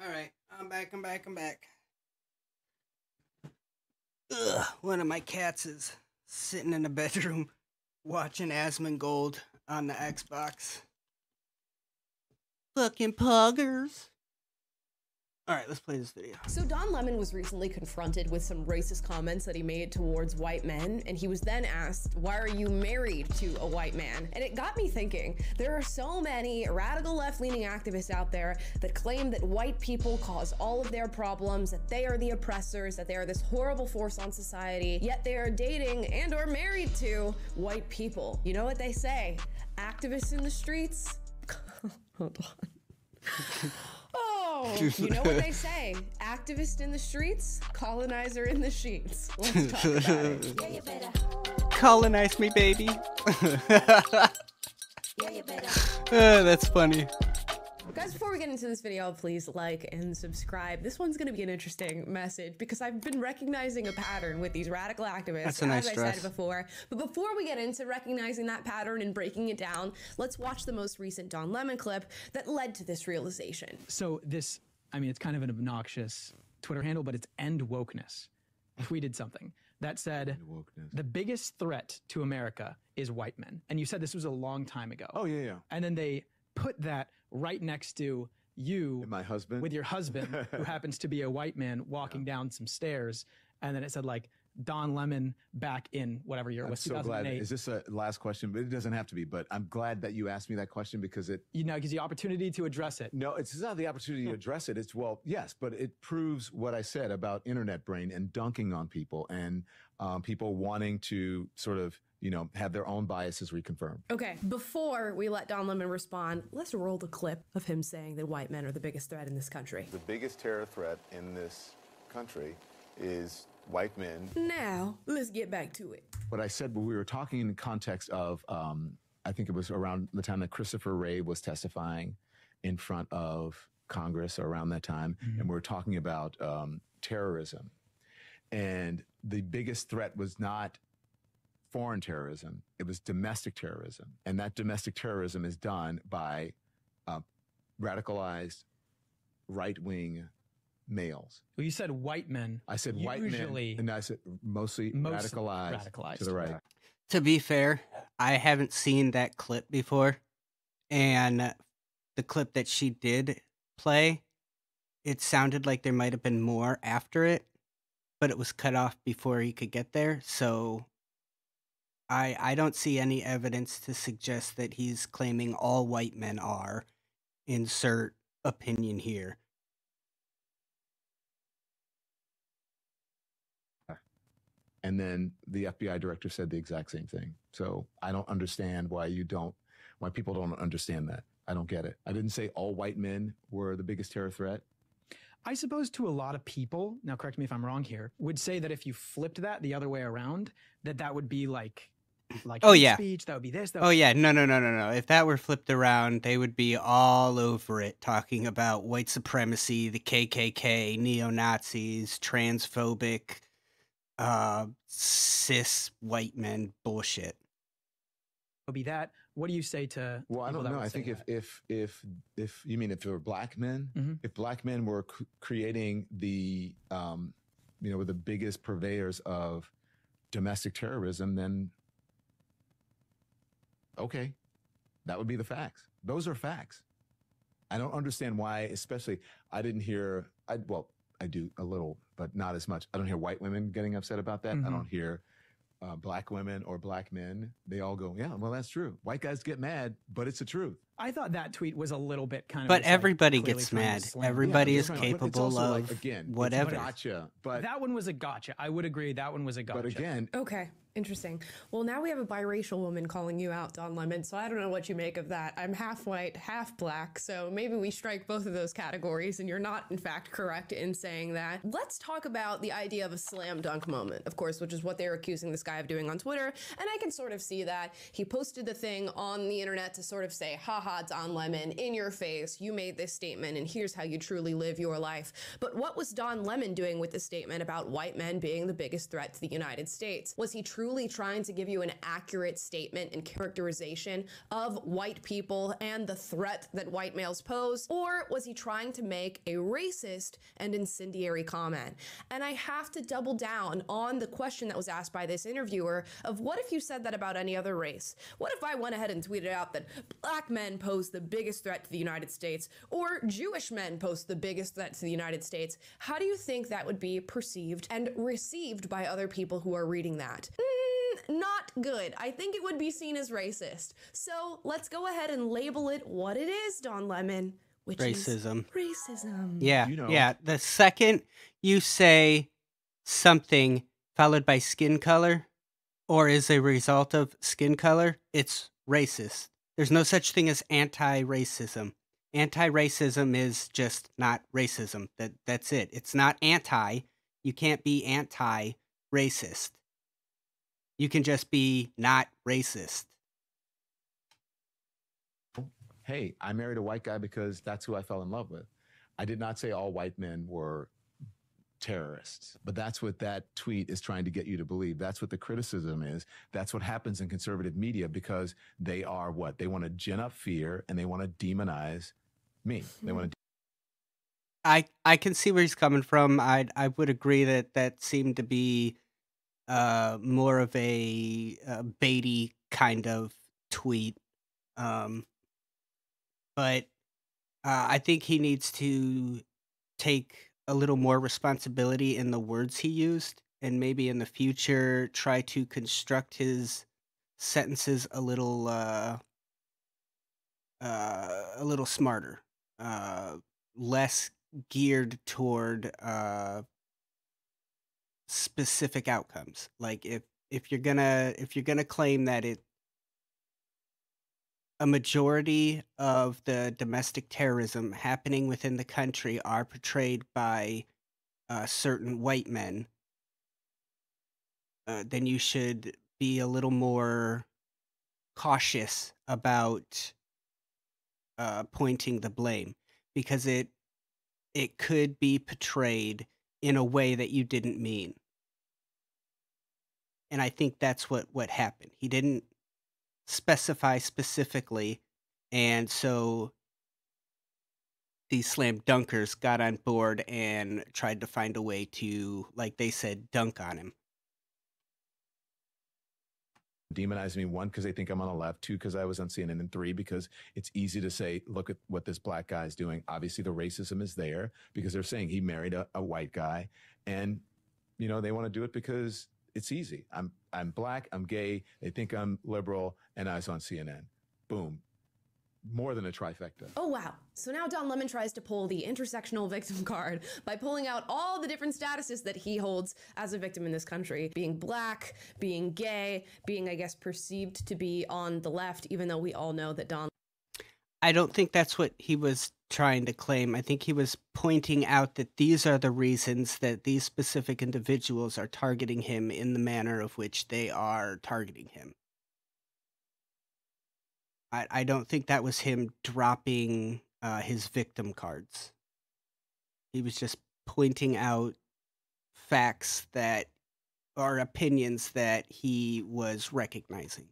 All right, I'm back. I'm back. I'm back. Ugh, one of my cats is sitting in the bedroom watching Asmongold on the Xbox. Fucking poggers. All right, let's play this video. So Don Lemon was recently confronted with some racist comments that he made towards white men, and he was then asked, "Why are you married to a white man?" And it got me thinking. There are so many radical left-leaning activists out there that claim that white people cause all of their problems, that they are the oppressors, that they are this horrible force on society, yet they are dating and or married to white people. You know what they say? Activists in the streets. Hold on. Oh, you know what they say? Activist in the streets, colonizer in the sheets. Let's talk about it. Colonize me, baby. uh, that's funny. Guys, before we get into this video, please like and subscribe. This one's going to be an interesting message because I've been recognizing a pattern with these radical activists, That's a nice as I dress. said before. But before we get into recognizing that pattern and breaking it down, let's watch the most recent Don Lemon clip that led to this realization. So this, I mean, it's kind of an obnoxious Twitter handle, but it's end wokeness. Tweeted something that said the biggest threat to America is white men, and you said this was a long time ago. Oh yeah, yeah. And then they put that right next to you, And my husband. with your husband, who happens to be a white man walking down some stairs, and then it said like Don Lemon back in whatever year it I'm was, so glad. 2008. Is this a last question? But it doesn't have to be. But I'm glad that you asked me that question because it. you know, gives you opportunity to address it. No, it's not the opportunity to address it. It's well, yes, but it proves what I said about internet brain and dunking on people and um, people wanting to sort of you know have their own biases reconfirmed. Okay, before we let Don Lemon respond, let's roll the clip of him saying that white men are the biggest threat in this country. The biggest terror threat in this country is white men Now, let's get back to it. what I said, but we were talking in the context of, um, I think it was around the time that Christopher Wray was testifying in front of Congress or around that time, and we were talking about um, terrorism. And the biggest threat was not foreign terrorism, it was domestic terrorism. And that domestic terrorism is done by uh, radicalized right wing males. Well, you said white men. I said white men, Usually- and I said mostly, Mostly radicalized, radicalized, to the right. right. To be fair, I haven't seen that clip before. And the clip that she did play, it sounded like there might have been more after it, but it was cut off before he could get there. So I I don't see any evidence to suggest that he's claiming all white men are. Insert opinion here. Uh, and then the FBI director said the exact same thing. So I don't understand why you don't, why people don't understand that. I don't get it. I didn't say all white men were the biggest terror threat. I suppose to a lot of people, now correct me if I'm wrong here, would say that if you flipped that the other way around, that that would be like, like Oh, yeah. speech. That would be this. That Oh yeah, no, no, no, no, no. If that were flipped around, they would be all over it, talking about white supremacy, the KKK, neo Nazis, transphobic, uh, cis white men bullshit. would be that. What do you say to? Well, I people don't that know. I think if, that? if, if, if you mean if there were black men, Mhm. if black men were c- creating the, um, you know, were the biggest purveyors of domestic terrorism, then okay, that would be the facts. Those are facts. I don't understand why, especially I didn't hear. I well, I do a little, but not as much. I don't hear white women getting upset about that. I Mhm. don't hear uh, black women or black men. They all go, "Yeah, well, that's true." White guys get mad, but it's the truth. I thought that tweet was a little bit kind of. But just, like, everybody gets mad. Everybody Yeah, is but capable of like, again, whatever. Gotcha, but that one was a gotcha. I would agree. That one was a gotcha. but again, Okay, interesting. Well, now we have a biracial woman calling you out, Don Lemon, so I don't know what you make of that. I'm half white, half black, so maybe we strike both of those categories, and you're not, in fact, correct in saying that. Let's talk about the idea of a slam dunk moment, of course, which is what they're accusing this guy of doing on Twitter, and I can sort of see that. He posted the thing on the internet to sort of say, haha, Don Lemon, in your face, you made this statement, and here's how you truly live your life. But what was Don Lemon doing with the statement about white men being the biggest threat to the United States? Was he truly truly trying to give you an accurate statement and characterization of white people and the threat that white males pose? Or was he trying to make a racist and incendiary comment? And I have to double down on the question that was asked by this interviewer of what if you said that about any other race? What if I went ahead and tweeted out that black men pose the biggest threat to the United States or Jewish men pose the biggest threat to the United States? How do you think that would be perceived and received by other people who are reading that? Mm, not good. I think it would be seen as racist. So let's go ahead and label it what it is, Don Lemon. Which Racism. Is racism. Yeah. You know- Yeah. The second you say something followed by skin color or is a result of skin color, it's racist. There's no such thing as anti-racism. Anti-racism is just not racism. That that's it. It's not anti. You can't be anti-racist. You can just be not racist. hey, I married a white guy because that's who I fell in love with. I did not say all white men were terrorists, but that's what that tweet is trying to get you to believe. That's what the criticism is. That's what happens in conservative media because they are what? They want to gin up fear and they want to demonize me. They want to hmm. I I can see where he's coming from. I I would agree that that seemed to be uh more of a, uh baity kind of tweet. Um but uh, I think he needs to take a little more responsibility in the words he used and maybe in the future try to construct his sentences a little uh uh a little smarter. Uh less geared toward uh specific outcomes like if if you're gonna if you're gonna claim that it a majority of the domestic terrorism happening within the country are portrayed by uh, certain white men uh, then you should be a little more cautious about uh, pointing the blame because it it could be portrayed in a way that you didn't mean. And I think that's what what happened. He didn't specify specifically and so these slam dunkers got on board and tried to find a way to like they said dunk on him. demonize me one because they think i'm on the left two because i was on cnn and three because it's easy to say look at what this black guy is doing obviously the racism is there because they're saying he married a, a white guy and you know they want to do it because it's easy. I'm i'm black i'm gay they think i'm liberal and i was on cnn boom. More than a trifecta. Oh, wow. So now Don Lemon tries to pull the intersectional victim card by pulling out all the different statuses that he holds as a victim in this country. Being black, being gay, being, I guess, perceived to be on the left, even though we all know that Don I don't think that's what he was trying to claim. I think he was pointing out that these are the reasons that these specific individuals are targeting him in the manner of which they are targeting him. I, I don't think that was him dropping uh, his victim cards. He was just pointing out facts that or opinions that he was recognizing.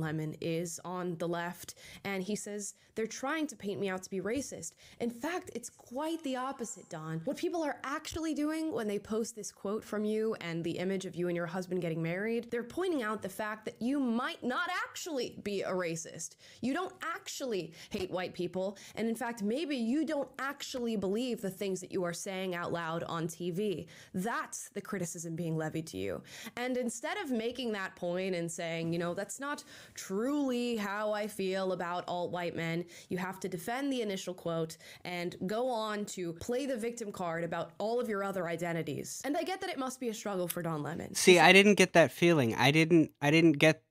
Lemon is on the left, and he says they're trying to paint me out to be racist. In fact, it's quite the opposite, Don. What people are actually doing when they post this quote from you and the image of you and your husband getting married, they're pointing out the fact that you might not actually be a racist. You don't actually hate white people, and in fact, maybe you don't actually believe the things that you are saying out loud on TV. That's the criticism being levied to you. And instead of making that point and saying, you know, that's not truly how I feel about alt white men, you have to defend the initial quote and go on to play the victim card about all of your other identities. And I get that it must be a struggle for Don Lemon. See, I didn't get that feeling. I didn't I didn't get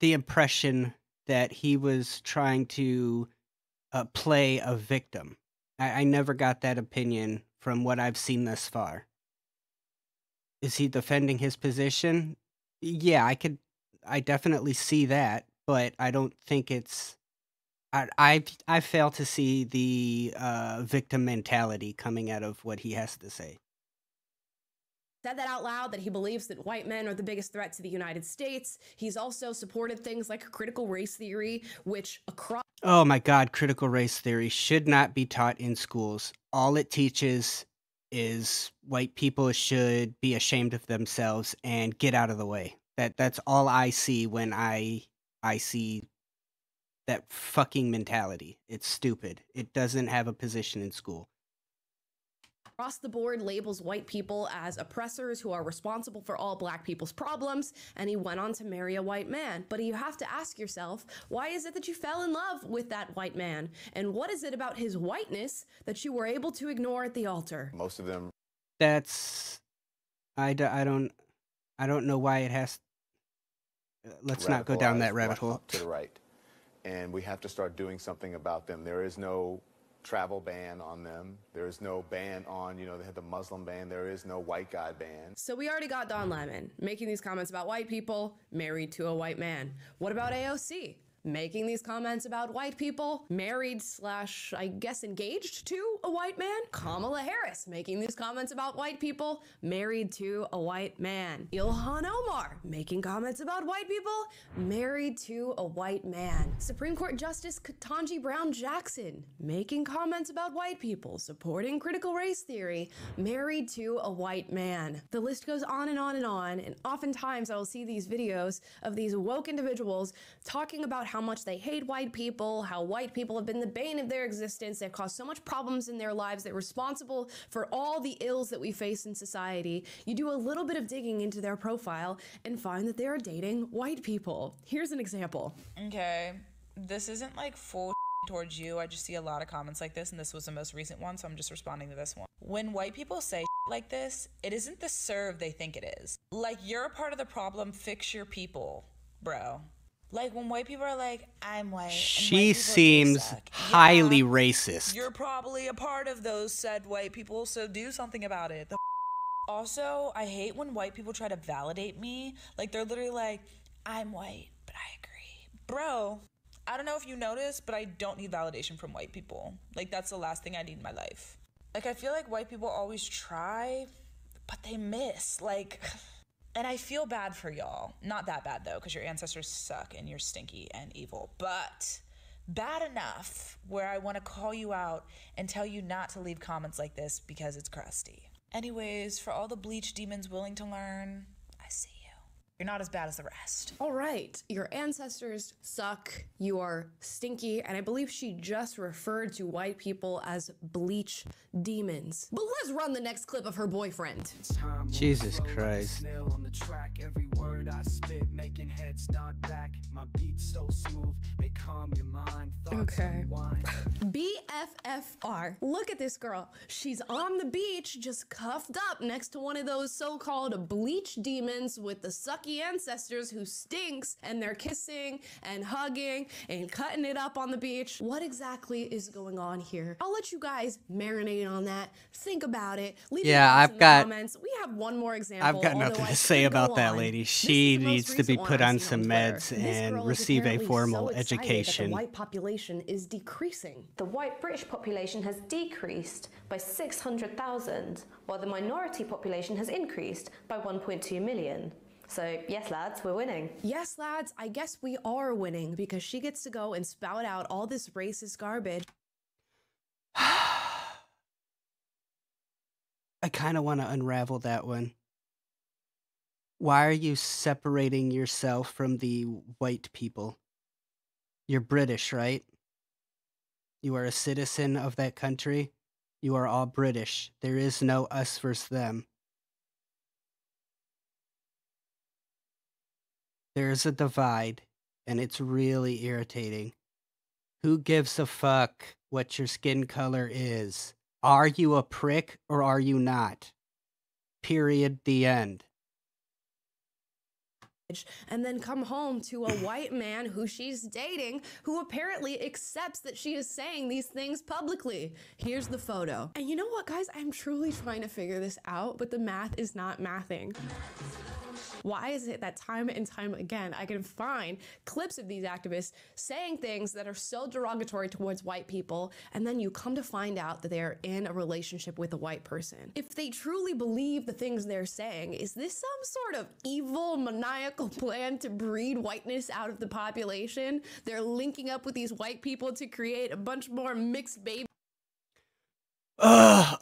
the impression that he was trying to uh, play a victim. I, I never got that opinion from what I've seen thus far. Is he defending his position? Yeah, I could I definitely see that, but I don't think it's I I I fail to see the uh victim mentality coming out of what he has to say. said that out loud that he believes that white men are the biggest threat to the United States. He's also supported things like critical race theory, which across Oh my god, critical race theory should not be taught in schools. All it teaches is white people should be ashamed of themselves and get out of the way. That that's all I see when I I see that fucking mentality. It's stupid. It doesn't have a position in school. across the board labels white people as oppressors who are responsible for all black people's problems, and he went on to marry a white man. But you have to ask yourself, why is it that you fell in love with that white man? And what is it about his whiteness that you were able to ignore at the altar? Most of them That's I, d- I don't I don't know why it has Uh, let's not go down that rabbit hole. to the right, and we have to start doing something about them. There is no travel ban on them. There is no ban on, you know, they had the Muslim ban. There is no white guy ban. So we already got Don Lemon making these comments about white people married to a white man. What about AOC? Making these comments about white people married slash, I guess, engaged to a white man. Kamala Harris making these comments about white people married to a white man. Ilhan Omar making comments about white people married to a white man. Supreme Court Justice Ketanji Brown Jackson making comments about white people supporting critical race theory married to a white man. The list goes on and on and on, and oftentimes I will see these videos of these woke individuals talking about how much they hate white people, how white people have been the bane of their existence, they've caused so much problems in their lives, they're responsible for all the ills that we face in society. You do a little bit of digging into their profile and find that they are dating white people. Here's an example. Okay, this isn't like full towards you. I just see a lot of comments like this, and this was the most recent one, so I'm just responding to this one. When white people say like this, it isn't the serve they think it is. Like, you're a part of the problem, fix your people, bro. Like, when white people are like, I'm white. and white She seems suck." highly Yeah, racist. You're probably a part of those said white people, so do something about it. The also, I hate when white people try to validate me. Like they're literally like, I'm white, but I agree. Bro, I don't know if you noticed, but I don't need validation from white people. Like that's the last thing I need in my life. Like I feel like white people always try, but they miss. Like and I feel bad for y'all. Not that bad though, because your ancestors suck and you're stinky and evil. But bad enough where I want to call you out and tell you not to leave comments like this because it's crusty. Anyways, for all the bleach demons willing to learn. You're not as bad as the rest. All right, your ancestors suck. You are stinky, and I believe she just referred to white people as bleach demons. But let's run the next clip of her boyfriend. Jesus Christ. Snail on the track, every word I spit, making heads nod back. My beats so smooth, they calm your mind. Thoughts Okay. unwind. BFFR. Look at this girl. She's on the beach, just cuffed up next to one of those so called bleach demons with the sucky ancestors who stinks, and they're kissing and hugging and cutting it up on the beach. What exactly is going on here? I'll let you guys marinate on that. Think about it. Leave Yeah, thoughts I've in the got- comments. We have one more example. I've got nothing to say about that on. lady. This is She needs to be put on some meds and receive a formal so education. The white population is decreasing. The white British population has decreased by 600,000, while the minority population has increased by 1.2 million. So, yes, lads, we're winning. Yes, lads, I guess we are winning because she gets to go and spout out all this racist garbage. I kind of want to unravel that one. Why are you separating yourself from the white people? You're British, right? You are a citizen of that country. You are all British. There is no us versus them. There is a divide, and it's really irritating. Who gives a fuck what your skin color is? Are you a prick or are you not? Period. The end. And then come home to a white man who she's dating who apparently accepts that she is saying these things publicly. Here's the photo. And you know what, guys? I'm truly trying to figure this out, but the math is not mathing. Why is it that time and time again I can find clips of these activists saying things that are so derogatory towards white people, and then you come to find out that they're in a relationship with a white person? If they truly believe the things they're saying, is this some sort of evil, maniacal plan to breed whiteness out of the population? They're linking up with these white people to create a bunch more mixed babies.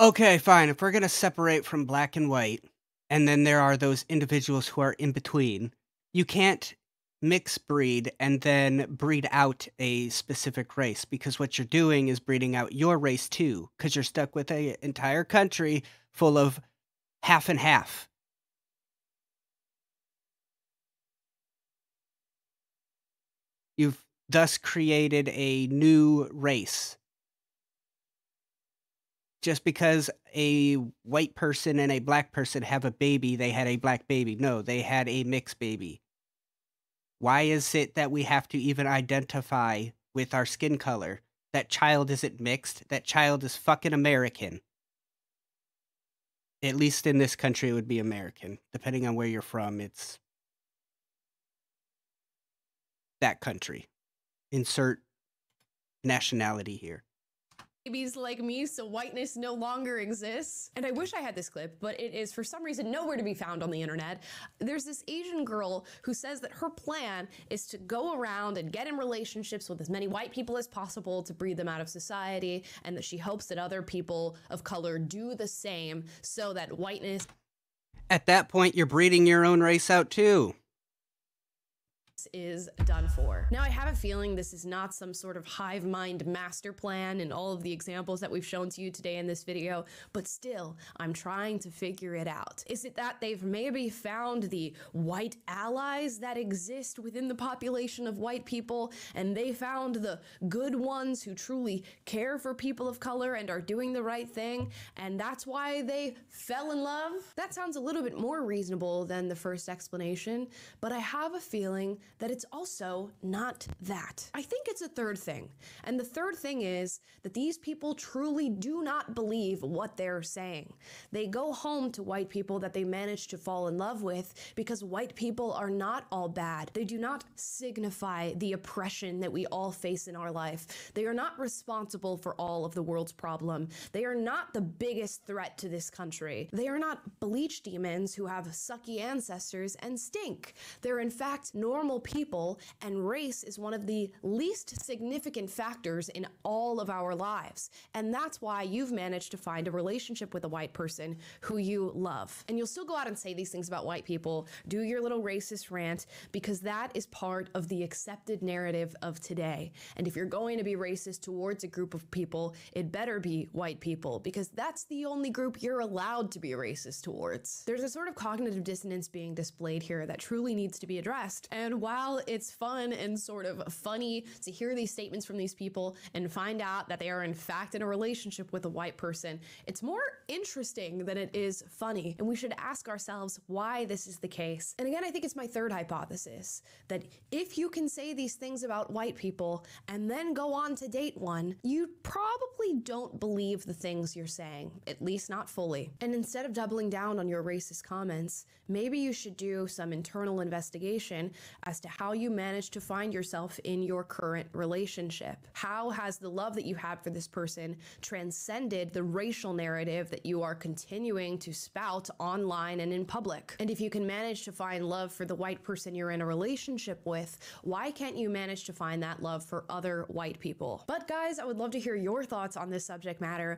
Okay, fine. If we're gonna separate from black and white, and then there are those individuals who are in between, you can't mix breed and then breed out a specific race because what you're doing is breeding out your race too because you're stuck with an entire country full of half and half. You've thus created a new race. Just because a white person and a black person have a baby, they had a black baby. No, they had a mixed baby. Why is it that we have to even identify with our skin color? That child isn't mixed. That child is fucking American. At least in this country, it would be American. Depending on where you're from, it's that country. Insert nationality here. babies like me, so whiteness no longer exists. And I wish I had this clip, but it is for some reason nowhere to be found on the internet. There's this Asian girl who says that her plan is to go around and get in relationships with as many white people as possible to breed them out of society, and that she hopes that other people of color do the same so that whiteness At that point, you're breeding your own race out too. Is done for. Now, I have a feeling this is not some sort of hive mind master plan in all of the examples that we've shown to you today in this video, but still, I'm trying to figure it out. Is it that they've maybe found the white allies that exist within the population of white people, and they found the good ones who truly care for people of color and are doing the right thing, and that's why they fell in love? That sounds a little bit more reasonable than the first explanation, but I have a feeling that it's also not that. I think it's a third thing. And the third thing is that these people truly do not believe what they're saying. They go home to white people that they managed to fall in love with because white people are not all bad. They do not signify the oppression that we all face in our life. They are not responsible for all of the world's problem. They are not the biggest threat to this country. They are not bleach demons who have sucky ancestors and stink. They're in fact normal people, and race is one of the least significant factors in all of our lives. And that's why you've managed to find a relationship with a white person who you love. And you'll still go out and say these things about white people, do your little racist rant, because that is part of the accepted narrative of today. And if you're going to be racist towards a group of people, it better be white people, because that's the only group you're allowed to be racist towards. There's a sort of cognitive dissonance being displayed here that truly needs to be addressed. And while it's fun and sort of funny to hear these statements from these people and find out that they are in fact in a relationship with a white person, it's more interesting than it is funny. And we should ask ourselves why this is the case. And again, I think it's my third hypothesis that if you can say these things about white people and then go on to date one, you probably don't believe the things you're saying, at least not fully. And instead of doubling down on your racist comments, maybe you should do some internal investigation as to how you managed to find yourself in your current relationship. How has the love that you had for this person transcended the racial narrative that you are continuing to spout online and in public? And if you can manage to find love for the white person you're in a relationship with, why can't you manage to find that love for other white people? But guys, I would love to hear your thoughts on this subject matter.